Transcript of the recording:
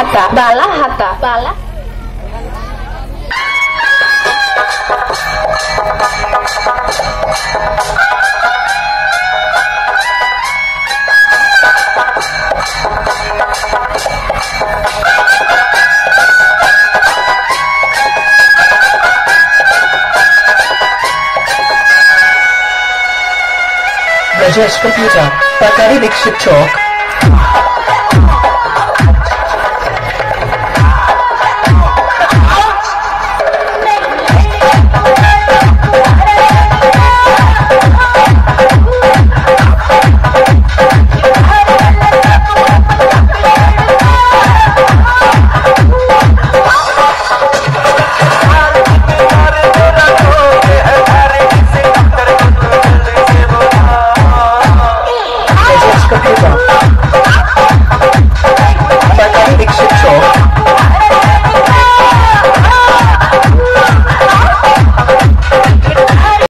Hata Bala Hata Bala Rajesh Computer, Bakari Dixit Chalk,